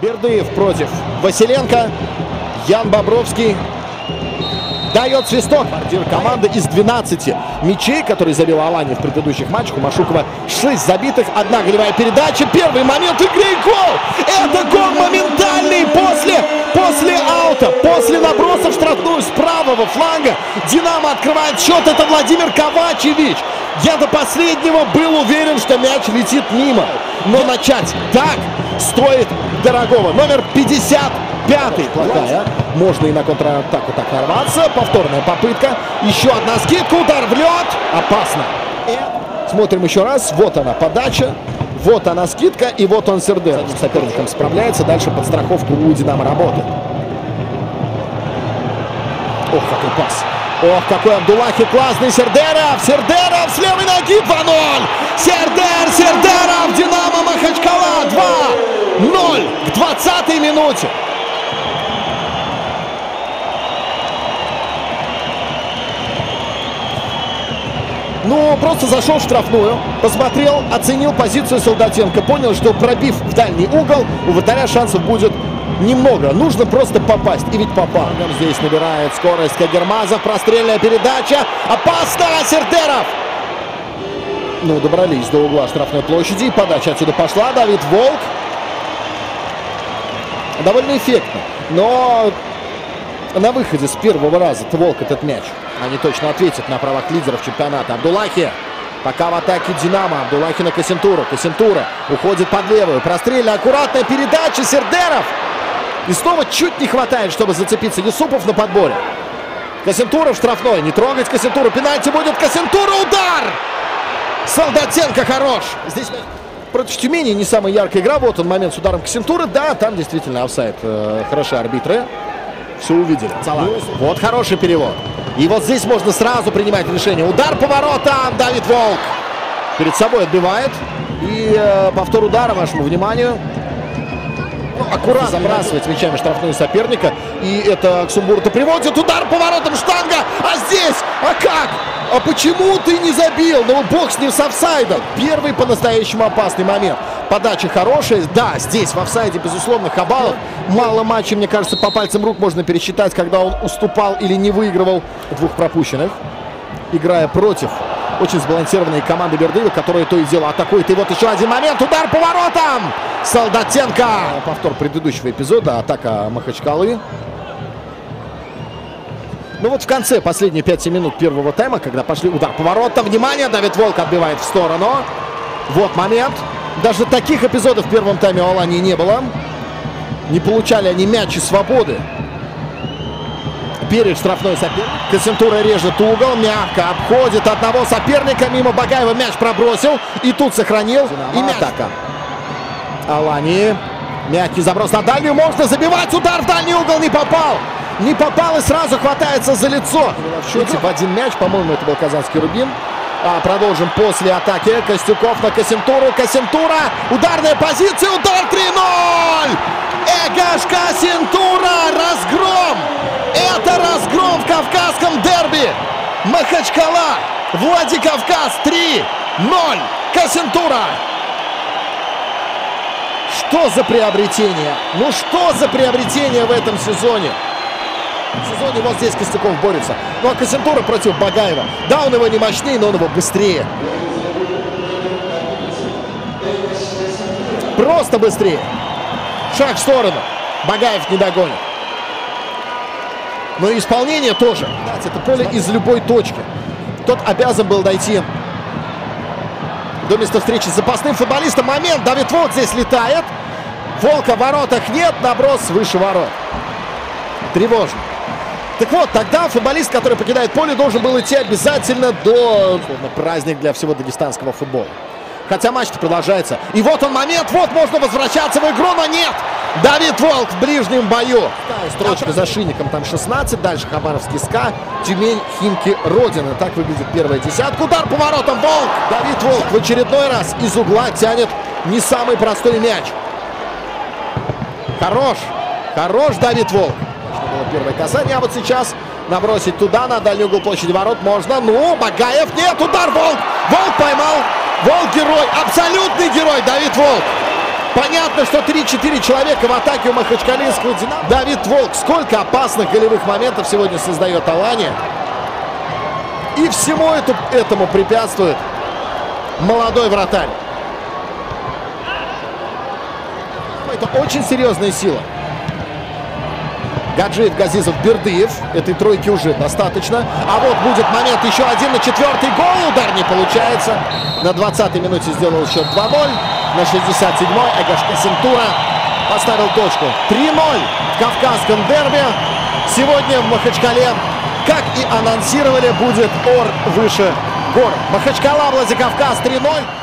Бердыев против Василенко. Ян Бобровский дает свисток. Бардир команды из 12 мячей, которые забил Алани в предыдущих матчах. У Машукова 6 забитых, одна голевая передача. Первый момент игры и гол! Это гол моментальный после, после аута, после наброса в штрафную с правого фланга. Динамо открывает счет. Это Владимир Ковачевич. Я до последнего был уверен, что мяч летит мимо. Но начать так стоит дорогого. Номер 55 плохая. Можно и на контратаку так нарваться. Повторная попытка. Еще одна скидка. Удар в лед. Опасно. Смотрим еще раз. Вот она подача. Вот она скидка. И вот он Сердер. С соперником справляется. Дальше подстраховку у Динамо работает. Ох, какой пас. Ох, какой Абдуллахи классный. Сердеров. Сердеров с левой ноги 2-0. Сердер, Сердеров. Динамо Махачкала 2-0 к 20 минуте. Ну, просто зашел в штрафную, посмотрел, оценил позицию Солдатенко, понял, что пробив в дальний угол, у вратаря шансов будет немного. Нужно просто попасть. И ведь попал. Здесь набирает скорость Кагермазов. Прострельная передача. Опасно! Сердеров! Ну, добрались до угла штрафной площади. Подача отсюда пошла. Давид Волк. Довольно эффектно. Но на выходе с первого раза Волк этот мяч. Они точно ответят на правах лидеров чемпионата. Абдулахи Пока в атаке Динамо. Абдулахи на Кассентура. Кассентура уходит под левую. Прострельная аккуратная передача. Сердеров. И снова чуть не хватает, чтобы зацепиться Юсупов на подборе. Кассентура в штрафной. Не трогать Кассентуру. Пенальти будет Кассентура. Удар! Солдатенко хорош. Здесь против Тюмени не самая яркая игра. Вот он момент с ударом Кассентуры. Да, там действительно офсайд. Э, хороши арбитры. Все увидели. Вот хороший перевод. И вот здесь можно сразу принимать решение. Удар по воротам. Давид Волк перед собой отбивает. И э, повтор удара вашему вниманию. Ну, аккуратно забрасывать мячами штрафную соперника. И это к Сумбурту приводит. Удар по воротам штанга. А здесь? А как? Почему ты не забил? Ну, бог с ним с офсайдом. Первый по-настоящему опасный момент. Подача хорошая. Да, здесь в офсайде, безусловно, Хабалов. Мало матчей, мне кажется, по пальцам рук можно пересчитать, когда он уступал или не выигрывал двух пропущенных. Играя против очень сбалансированной команды Бердыева, которая то и дело атакует. И вот еще один момент. Удар по воротам. Солдатенко. Повтор предыдущего эпизода. Атака Махачкалы. Ну вот в конце, последние 5 минут первого тайма, когда пошли удар по воротам. Внимание, Давид Волк отбивает в сторону. Вот момент. Даже таких эпизодов в первом тайме у Алании не было. Не получали они мяч и свободы. Перед штрафной соперник. Кассентура режет угол. Мягко обходит одного соперника. Мимо Багаева мяч пробросил. И тут сохранил. Динамо. И мяч. Атака. Алани. Мягкий заброс на дальнюю. Можно забивать. Удар в дальний угол. Не попал. Не попал и сразу хватается за лицо. В счете в один мяч. По-моему, это был казанский Рубин. А, продолжим после атаки. Костюков на Кассентуру. Кассентура. Ударная позиция. Удар 3-0. Эгаш Кассентура. Разгром. Это разгром в кавказском дерби. Махачкала. Владикавказ 3-0. Кассентура. Что за приобретение? Ну что за приобретение в этом сезоне? Сезоне вот здесь Костяков борется. Ну а Кассентура против Багаева. Да, он его не мощнее, но он его быстрее. Просто быстрее. Шаг в сторону. Багаев не догонит. Но исполнение тоже. Это поле из любой точки. Тот обязан был дойти до места встречи с запасным футболистом. Момент. Давид Волк здесь летает. Волка в воротах нет. Наброс выше ворот. Тревожно. Так вот, тогда футболист, который покидает поле, должен был идти обязательно до праздник для всего дагестанского футбола. Хотя матч продолжается. И вот он момент, вот можно возвращаться в игру, но нет. Давид Волк в ближнем бою. Строчка за шинником, там 16. Дальше Хабаровский СКА, Тюмень, Химки, Родина. Так выглядит первая десятка. Удар по воротам, Волк. Давид Волк в очередной раз из угла тянет не самый простой мяч. Хорош, хорош Давид Волк первое касание. А вот сейчас набросить туда, на дальний угол площади ворот можно. Ну, Багаев нет, удар, Волк! Волк поймал! Волк герой, абсолютный герой, Давид Волк! Понятно, что 3-4 человека в атаке у Махачкалинского «Динамо». Давид Волк. Сколько опасных голевых моментов сегодня создает Алания. И всему эту, этому препятствует молодой вратарь. Это очень серьезная сила. Гаджиев, Газизов, Бердыев. Этой тройки уже достаточно. А вот будет момент еще один на четвертый гол. Удар не получается. На 20-й минуте сделал счет 2-0. На 67-й Агаш Касентура поставил точку. 3-0 в Кавказском дерби. Сегодня в Махачкале, как и анонсировали, будет ор выше гор. Махачкала, Владикавказ 3-0.